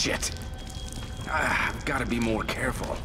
Shit. Ah, I've got to be more careful.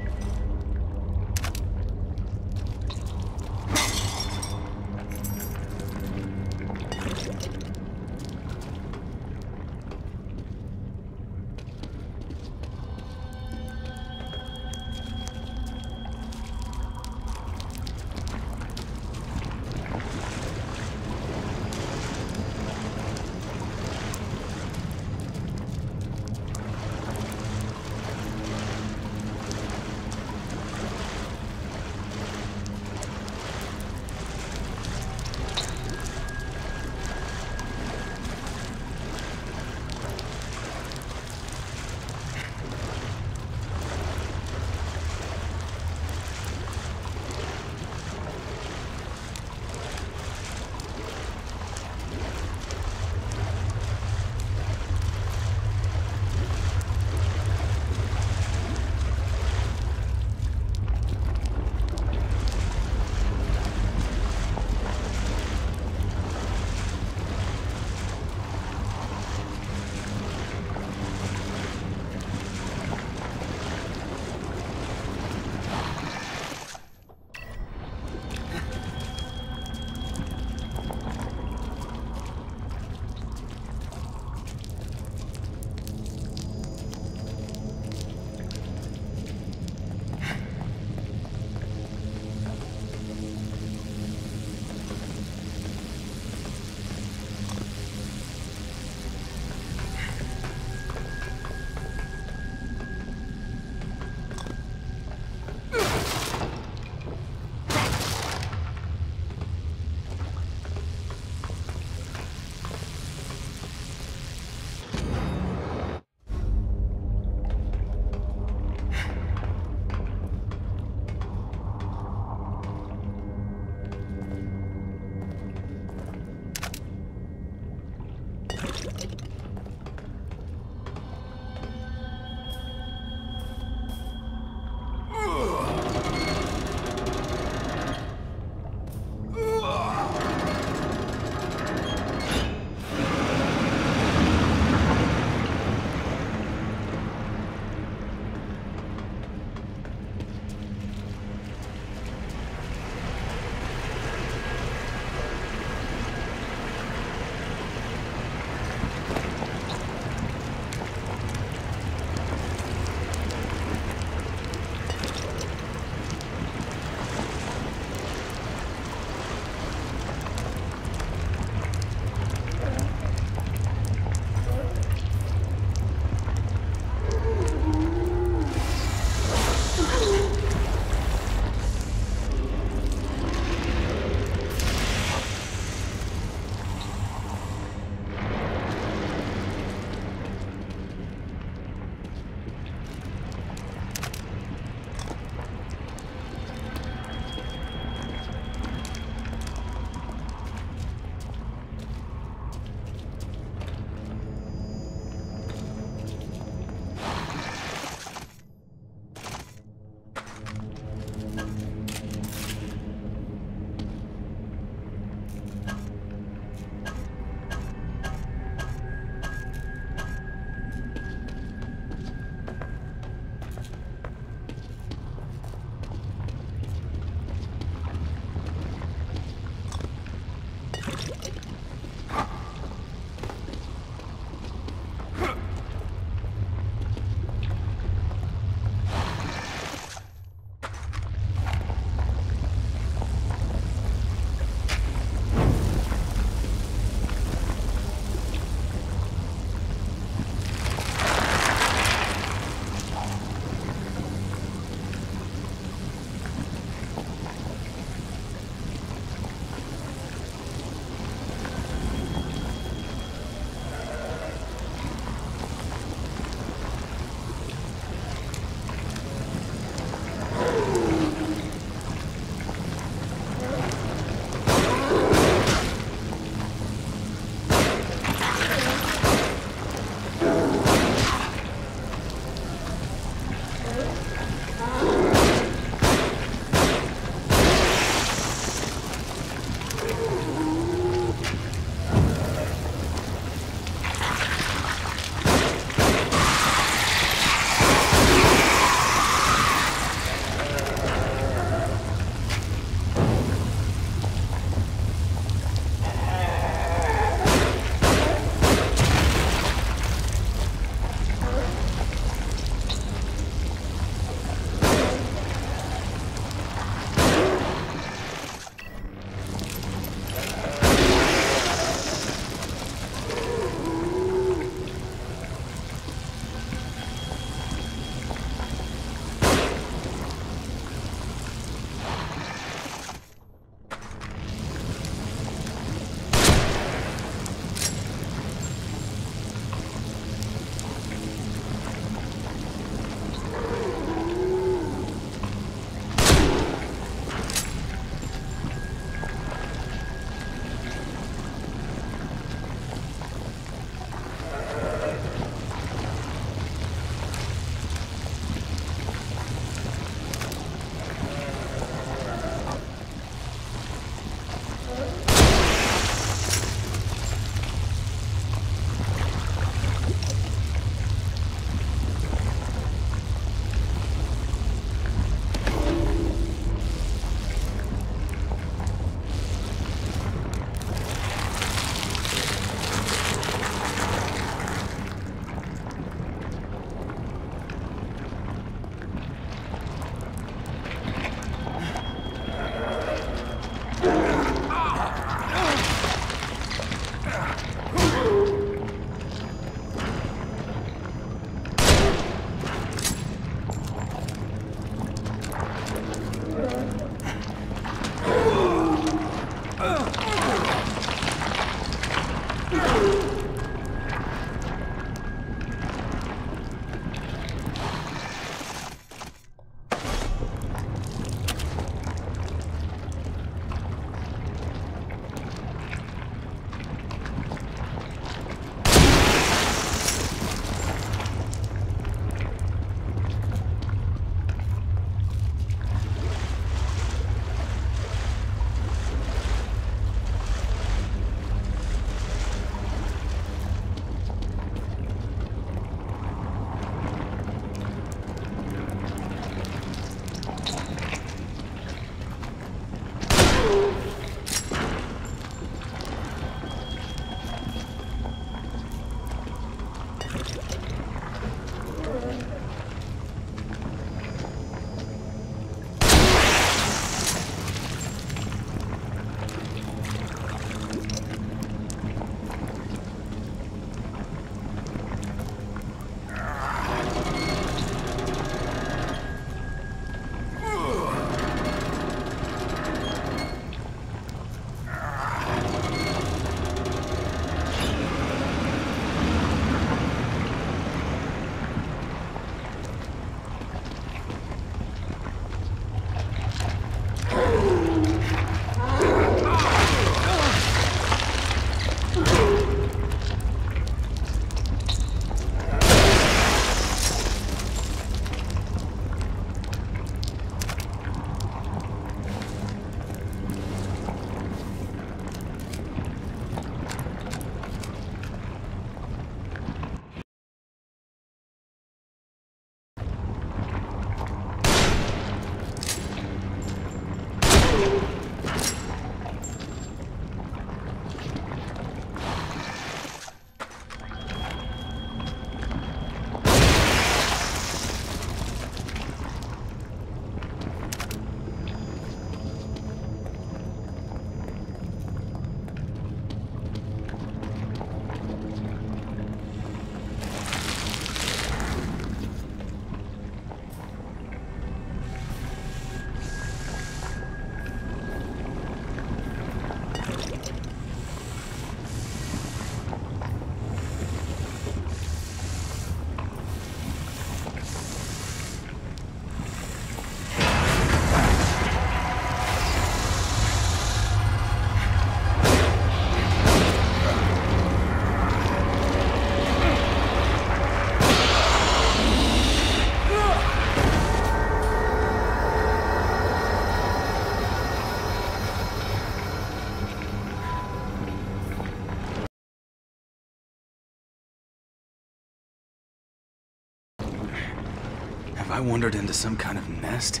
I wandered into some kind of nest?